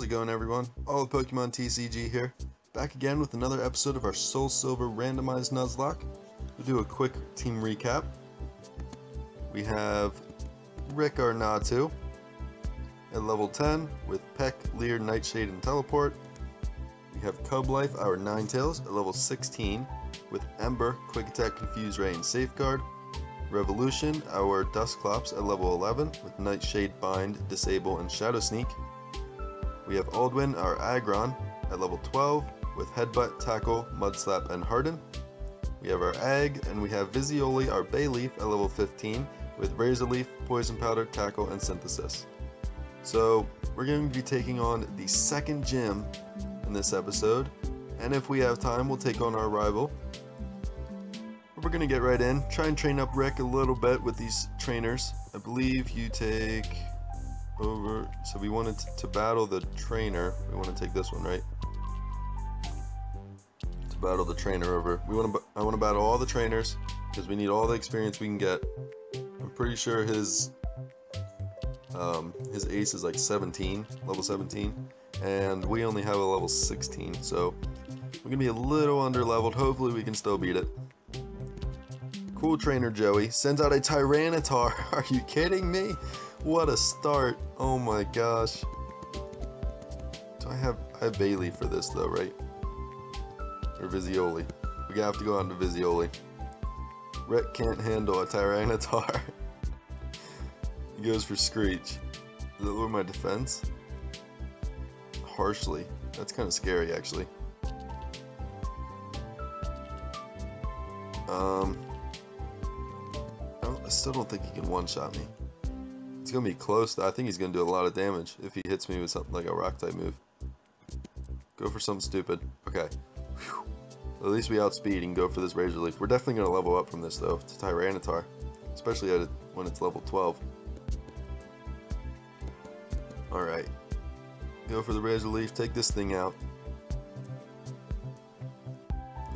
How's it going everyone? All of Pokemon TCG here. Back again with another episode of our Soul Silver Randomized Nuzlocke. We'll do a quick team recap. We have Rick our Natu at level 10 with Peck, Leer, Nightshade, and Teleport. We have Cub Life, our Ninetales at level 16 with Ember, Quick Attack, Confuse Ray, and Safeguard. Revolution, our Dusclops at level 11 with Nightshade, Bind, Disable, and Shadow Sneak. We have Alduin, our Aggron, at level 12 with Headbutt, Tackle, Mudslap, and Harden. We have our Ag, and we have Visioli, our Bayleef, at level 15 with Razor Leaf, Poison Powder, Tackle, and Synthesis. So, we're going to be taking on the second gym in this episode, and if we have time, we'll take on our rival. But we're going to get right in, try and train up Rick a little bit with these trainers. I believe you take over, so we wanted to, to battle the trainer. We want to take this one, right? To battle the trainer over. We want to. I want to battle all the trainers because we need all the experience we can get. I'm pretty sure his um, his ace is like 17, level 17, and we only have a level 16, so we're gonna be a little under leveled. Hopefully, we can still beat it. Cool trainer Joey sends out a Tyranitar. Are you kidding me? What a start. Oh my gosh. Do I have I have Bailey for this though, right? Or Visioli. We have to go on to Visioli. Rick can't handle a Tyranitar. he goes for Screech. Does that lower my defense? Harshly. That's kind of scary actually. Um, I, I still don't think he can one-shot me. It's gonna be close. I think he's gonna do a lot of damage if he hits me with something like a rock type move. Go for something stupid. Okay. Whew. At least we outspeed and go for this Razor Leaf. We're definitely gonna level up from this though to Tyranitar, especially at it, when it's level 12. All right. Go for the Razor Leaf. Take this thing out.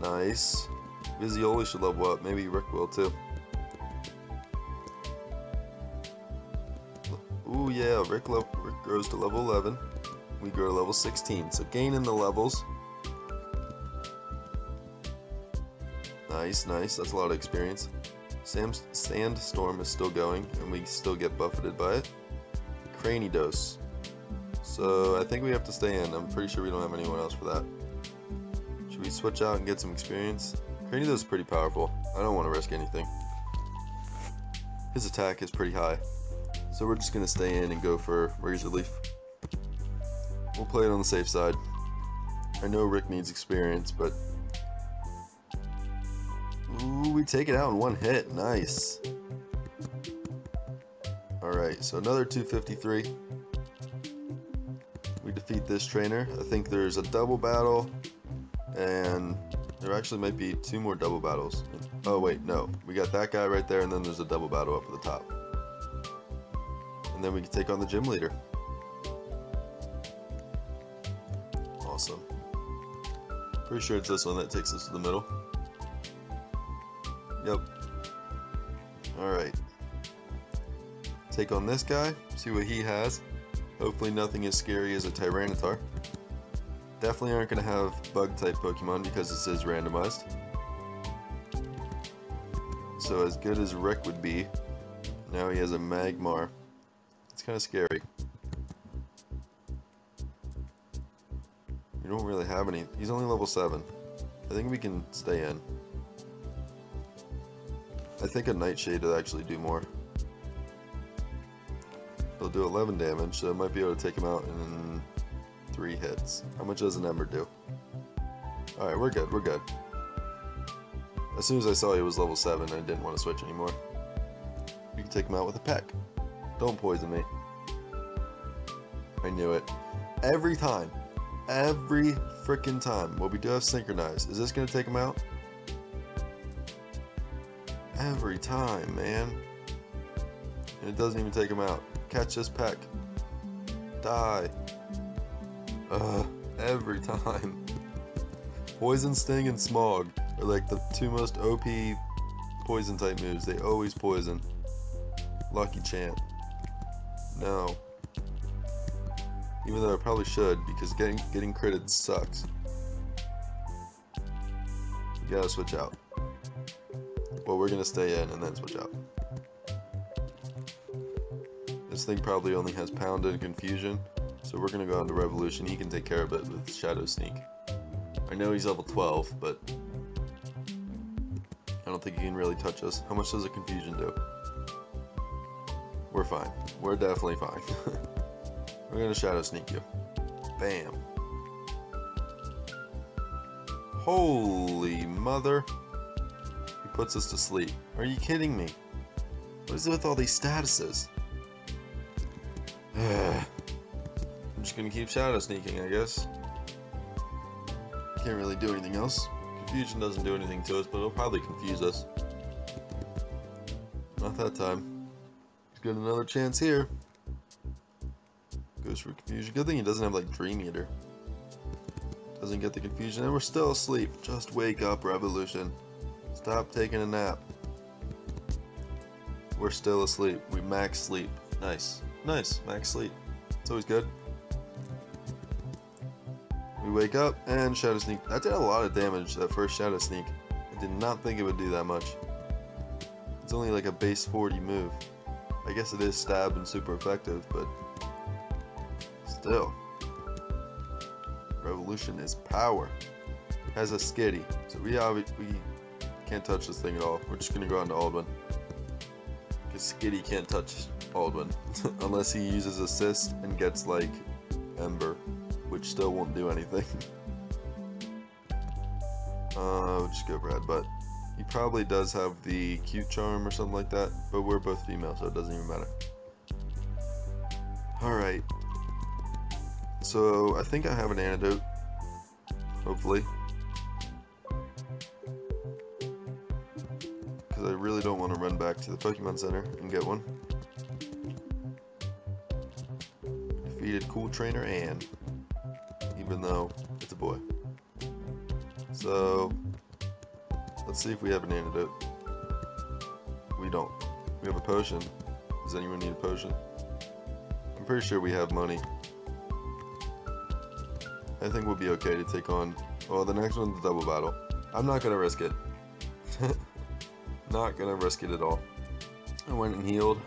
Nice. Visioli should level up. Maybe Rick will too. Yeah, Rick, Rick grows to level 11. We grow to level 16. So gaining the levels. Nice, nice. That's a lot of experience. Sam Sandstorm is still going, and we still get buffeted by it. Cranidos. So I think we have to stay in. I'm pretty sure we don't have anyone else for that. Should we switch out and get some experience? Cranidos is pretty powerful. I don't want to risk anything. His attack is pretty high. So we're just going to stay in and go for Razor Leaf. We'll play it on the safe side. I know Rick needs experience, but... Ooh, we take it out in one hit. Nice. Alright, so another 253. We defeat this trainer. I think there's a double battle, and there actually might be two more double battles. Oh wait, no. We got that guy right there, and then there's a double battle up at the top and then we can take on the gym leader. Awesome. Pretty sure it's this one that takes us to the middle. Yep. Alright. Take on this guy, see what he has. Hopefully nothing as scary as a Tyranitar. Definitely aren't going to have bug type Pokemon because this is randomized. So as good as Rick would be, now he has a Magmar. Kind of scary. We don't really have any. He's only level 7. I think we can stay in. I think a Nightshade would actually do more. He'll do 11 damage, so I might be able to take him out in 3 hits. How much does an Ember do? Alright, we're good, we're good. As soon as I saw he was level 7, I didn't want to switch anymore. We can take him out with a peck. Don't poison me. I knew it. Every time. Every freaking time. Well, we do have synchronized. Is this going to take him out? Every time, man. And it doesn't even take him out. Catch this peck. Die. Ugh. Every time. Poison, Sting, and Smog are like the two most OP poison type moves. They always poison. Lucky Chant. No. Even though I probably should, because getting getting critted sucks. You gotta switch out. Well, we're gonna stay in and then switch out. This thing probably only has Pound and Confusion, so we're gonna go on to Revolution. He can take care of it with Shadow Sneak. I know he's level 12, but I don't think he can really touch us. How much does a Confusion do? We're fine. We're definitely fine. we're gonna Shadow Sneak you. Bam. Holy mother. He puts us to sleep. Are you kidding me? What is it with all these statuses? I'm just gonna keep shadow sneaking, I guess. Can't really do anything else. Confusion doesn't do anything to us, but it'll probably confuse us. Not that time. Got another chance here. Goes for confusion. Good thing he doesn't have like Dream Eater. Doesn't get the confusion, and we're still asleep. Just wake up, Revolution. Stop taking a nap. We're still asleep. We max sleep. Nice. Nice. Max sleep. It's always good. We wake up and Shadow Sneak. That did a lot of damage, that first Shadow Sneak. I did not think it would do that much. It's only like a base 40 move. I guess it is stab and super effective, but still. Revolution is power. Has a skitty. So we, we can't touch this thing at all. We're just gonna go on to Alduin. Because Skitty can't touch Alduin. Unless he uses assist and gets like Ember. Which still won't do anything. uh just go Brad, but probably does have the cute charm or something like that, but we're both female, so it doesn't even matter. Alright, so I think I have an antidote. Hopefully. Because I really don't want to run back to the Pokemon Center and get one. Defeated Cool Trainer Ann. Even though it's a boy. So, let's see if we have an antidote. We don't. We have a potion. Does anyone need a potion? I'm pretty sure we have money. I think we'll be okay to take on... Oh, the next one's the double battle. I'm not gonna risk it. not gonna risk it at all. I went and healed.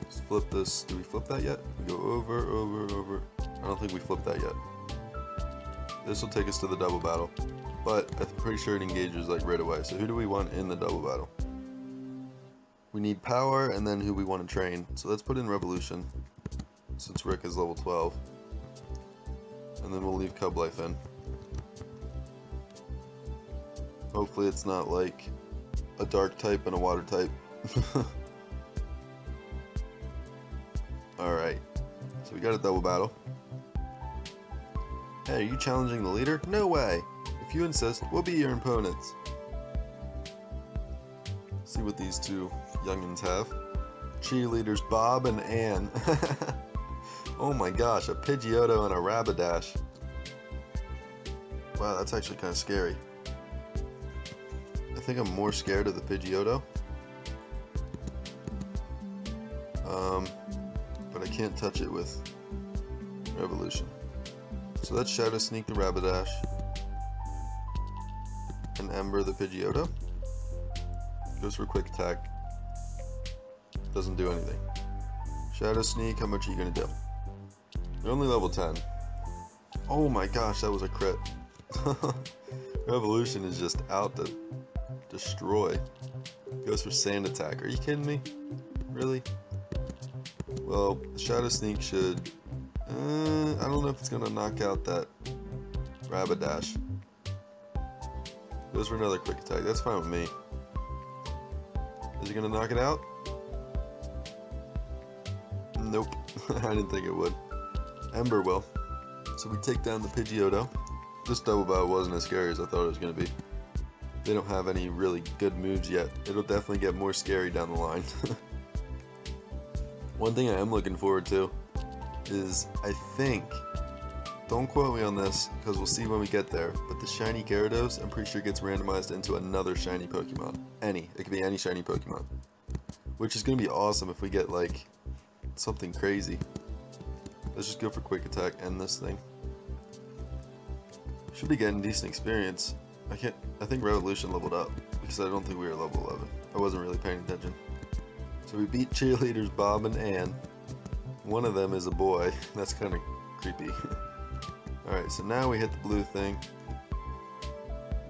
Let's flip this. Do we flip that yet? We go over, over, over. I don't think we flipped that yet. This will take us to the double battle. But I'm pretty sure it engages like right away. So who do we want in the double battle? We need power and then who we want to train. So let's put in revolution. Since Rick is level 12 and then we'll leave Cub Life in. Hopefully it's not like a dark type and a water type. Alright, so we got a double battle. Hey, are you challenging the leader? No way! If you insist, we'll be your opponents. see what these two youngins have. Cheerleaders Bob and Ann. Oh my gosh, a Pidgeotto and a Rapidash. Wow, that's actually kind of scary. I think I'm more scared of the Pidgeotto. Um, but I can't touch it with Revolution. So let's Shadow Sneak the Rapidash. And Ember the Pidgeotto. Goes for quick attack. Doesn't do anything. Shadow Sneak, how much are you gonna do? You're only level 10. Oh my gosh, that was a crit. Revolution is just out to destroy. Goes for sand attack. Are you kidding me? Really? Well, Shadow Sneak should... Uh, I don't know if it's going to knock out that Rapidash. Goes for another quick attack. That's fine with me. Is it going to knock it out? Nope. I didn't think it would. Ember will. So we take down the Pidgeotto. This double battle wasn't as scary as I thought it was going to be. They don't have any really good moves yet. It'll definitely get more scary down the line. One thing I am looking forward to is, I think, don't quote me on this because we'll see when we get there, but the shiny Gyarados, I'm pretty sure gets randomized into another shiny Pokemon. Any. It could be any shiny Pokemon. Which is going to be awesome if we get, like, something crazy. Let's just go for quick attack, end this thing. Should be getting decent experience. I can't, I think Revolution leveled up, because I don't think we were level 11. I wasn't really paying attention. So we beat cheerleaders Bob and Ann. One of them is a boy. That's kind of creepy. Alright, so now we hit the blue thing.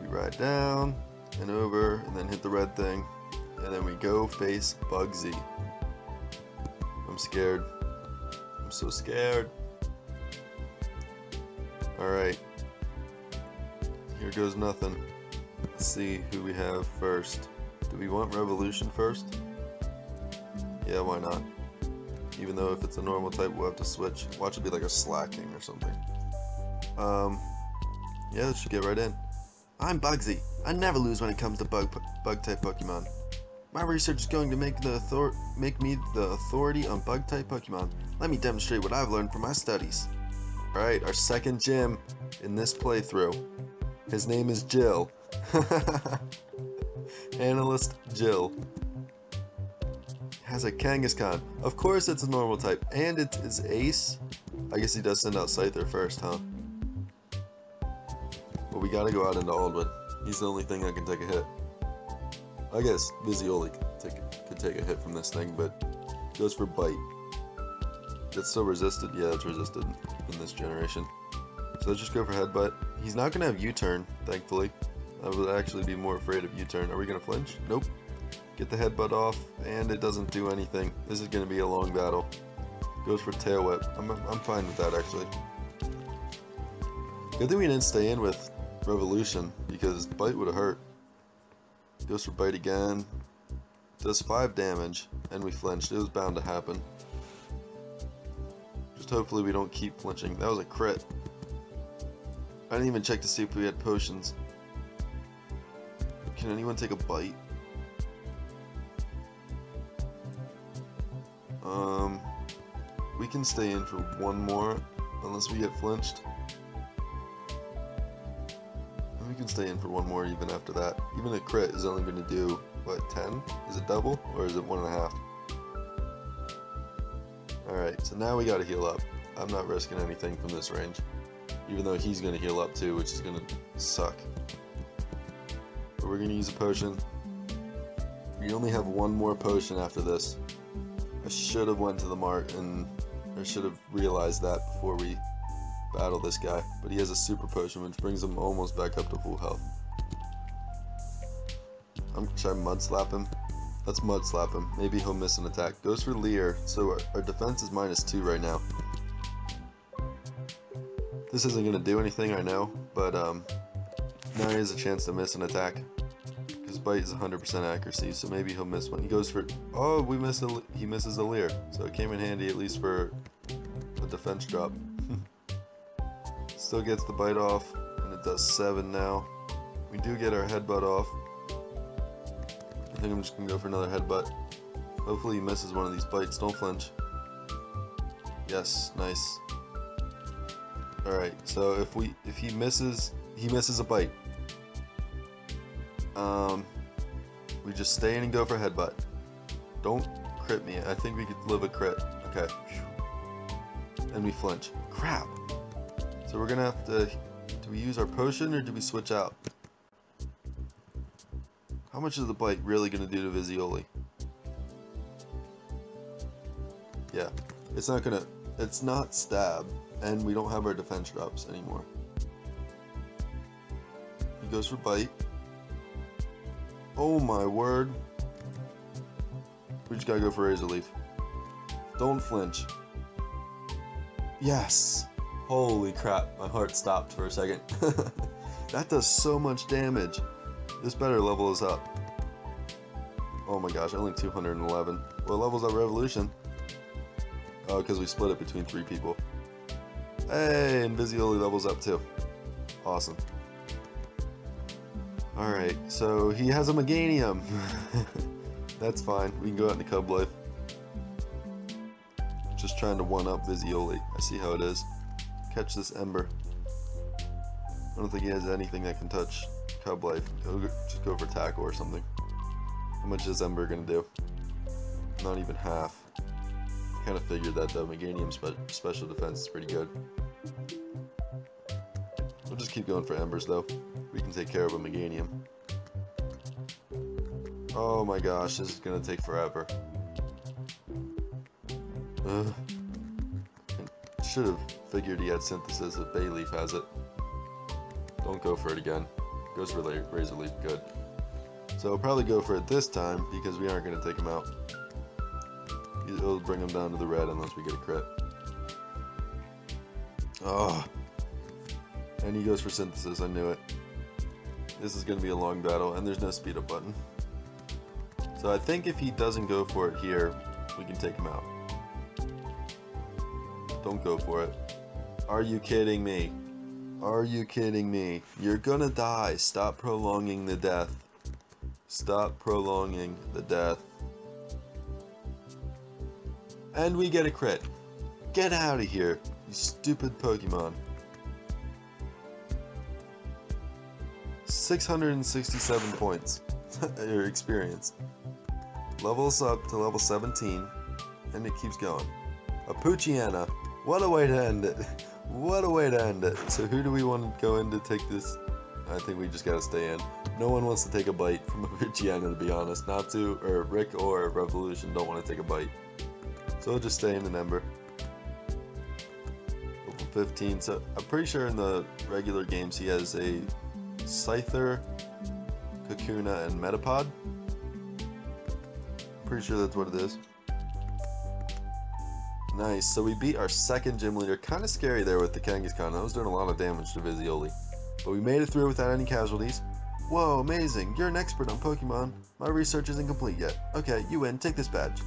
We ride down and over and then hit the red thing. And then we go face Bugsy. I'm scared. I'm so scared. Alright. Here goes nothing. Let's see who we have first. Do we want Revolution first? Yeah, why not? Even though if it's a normal type, we'll have to switch. Watch it be like a Slaking or something. Um, yeah, let's get right in. I'm Bugsy. I never lose when it comes to bug bug type Pokemon. My research is going to make the author make me the authority on bug type Pokemon. Let me demonstrate what I've learned from my studies. Alright, our second gym in this playthrough. His name is Jill. Analyst Jill. Has a Kangaskhan. Of course it's a normal type. And it is Ace. I guess he does send out Scyther first, huh? But we gotta go out into Alduin. He's the only thing that can take a hit. I guess Visioli could take, could take a hit from this thing, but goes for Bite. That's still resisted? Yeah, it's resisted in this generation. So let's just go for Headbutt. He's not going to have U-turn, thankfully. I would actually be more afraid of U-turn. Are we going to flinch? Nope. Get the Headbutt off, and it doesn't do anything. This is going to be a long battle. Goes for Tail Whip. I'm, I'm fine with that, actually. Good thing we didn't stay in with Revolution, because Bite would have hurt. Goes for Bite again. Does 5 damage, and we flinched. It was bound to happen. Just hopefully we don't keep flinching. That was a crit. I didn't even check to see if we had potions. Can anyone take a bite? Um, we can stay in for one more, unless we get flinched. And we can stay in for one more even after that. Even a crit is only going to do, what, 10? Is it double, or is it one and a half? Alright, so now we gotta heal up. I'm not risking anything from this range. Even though he's to heal up too, which is to suck. But we're to use a potion. We only have one more potion after this. I should have went to the mart and I should have realized that before we battle this guy. But he has a super potion which brings him almost back up to full health. I'm should I mud slap him? Let's mud slap him. Maybe he'll miss an attack. Goes for Leer, so our, our defense is minus two right now. This isn't going to do anything, I know, but um, now he has a chance to miss an attack. Bite is 100% accuracy, so maybe he'll miss one. He goes for... Oh, we miss a, he misses a leer, so it came in handy at least for a defense drop. Still gets the bite off, and it does 7 now. We do get our headbutt off. I think I'm just to go for another headbutt. Hopefully he misses one of these bites. Don't flinch. Yes, nice. Alright, so if we if he misses he misses a bite. Um we just stay in and go for headbutt. Don't crit me. I think we could live a crit. Okay. And we flinch. Crap. So we're gonna have to do we use our potion or do we switch out? How much is the bite really gonna do to Visioli? Yeah. It's not gonna it's not stab and we don't have our defense drops anymore. He goes for bite. Oh my word. We just gotta go for Razor Leaf. Don't flinch. Yes! Holy crap, my heart stopped for a second. that does so much damage. This better level us up. Oh my gosh, only 211. What level's up Revolution? Uh, oh, because we split it between three people. Hey, and levels up too. Awesome. Alright, so he has a Meganium. That's fine. We can go out into Cub Life. Just trying to one-up Visioli. I see how it is. Catch this Ember. I don't think he has anything that can touch Cub Life. He'll just go for tackle or something. How much is Ember gonna do? Not even half. Kind of figured that though. Meganium's spe special defense is pretty good. We'll just keep going for Embers though. We can take care of a Meganium. Oh my gosh, this is gonna take forever. Should have figured he had synthesis if Bayleef has it. Don't go for it again. Goes for Razor Leaf, good. So I'll probably go for it this time because we aren't to take him out. It'll bring him down to the red unless we get a crit. Oh. And he goes for synthesis, I knew it. This is going to be a long battle and there's no speed up button. So I think if he doesn't go for it here, we can take him out. Don't go for it. Are you kidding me? Are you kidding me? You're gonna die. Stop prolonging the death. Stop prolonging the death. And we get a crit. Get out of here, you stupid Pokemon. 667 points. Your experience. Levels up to level 17, and it keeps going. A Poochyena. What a way to end it. What a way to end it. So who do we want to go in to take this? I think we just gotta stay in. No one wants to take a bite from a Poochyena, to be honest. Not to, or Rick or Revolution don't want to take a bite. So we'll just stay in the number. 15. So I'm pretty sure in the regular games he has a Scyther, Kakuna, and Metapod. Pretty sure that's what it is. Nice, so we beat our second gym leader. Kind of scary there with the Kangaskhan. That was doing a lot of damage to Visioli. But we made it through without any casualties. Whoa, amazing. You're an expert on Pokemon. My research isn't complete yet. Okay, you win. Take this badge.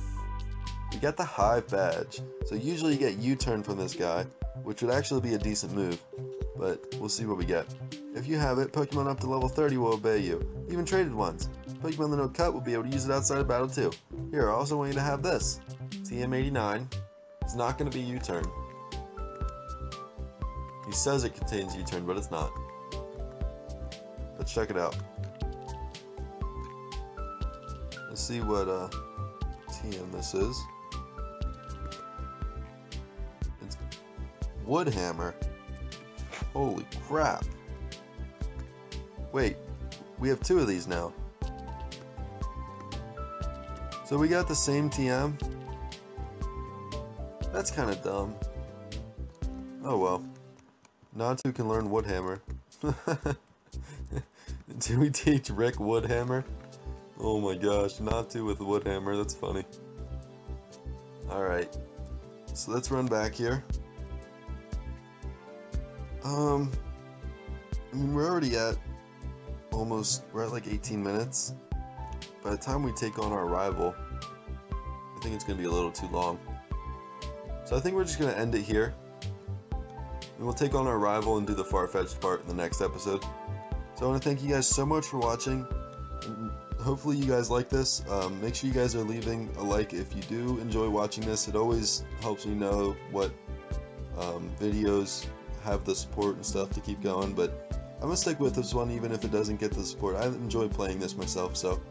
We got the Hive badge. So usually you get U-turn from this guy, which would actually be a decent move. But we'll see what we get. If you have it, Pokemon up to level 30 will obey you. Even traded ones. Pokemon that know cut will be able to use it outside of battle too. Here, I also want you to have this. TM89. It's not going to be U-turn. He says it contains U-turn, but it's not. Let's check it out. Let's see what uh, TM this is. It's Woodhammer. Holy crap. Wait, we have two of these now. So we got the same TM, that's kind of dumb. Oh well. Natu can learn Woodhammer. Do we teach Rick Woodhammer? Oh my gosh, Natu with Woodhammer, that's funny. Alright. So let's run back here. Um, I mean, we're already at almost, we're at like 18 minutes. By the time we take on our rival, I think it's going to be a little too long. So I think we're just going to end it here. And we'll take on our rival and do the Farfetch'd part in the next episode. So I want to thank you guys so much for watching. Hopefully you guys like this. Um, make sure you guys are leaving a like if you do enjoy watching this. It always helps me know what um, videos have the support and stuff to keep going. But I'm to stick with this one even if it doesn't get the support. I enjoy playing this myself, so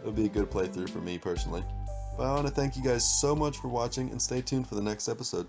it'll be a good playthrough for me personally. But I want to thank you guys so much for watching and stay tuned for the next episode.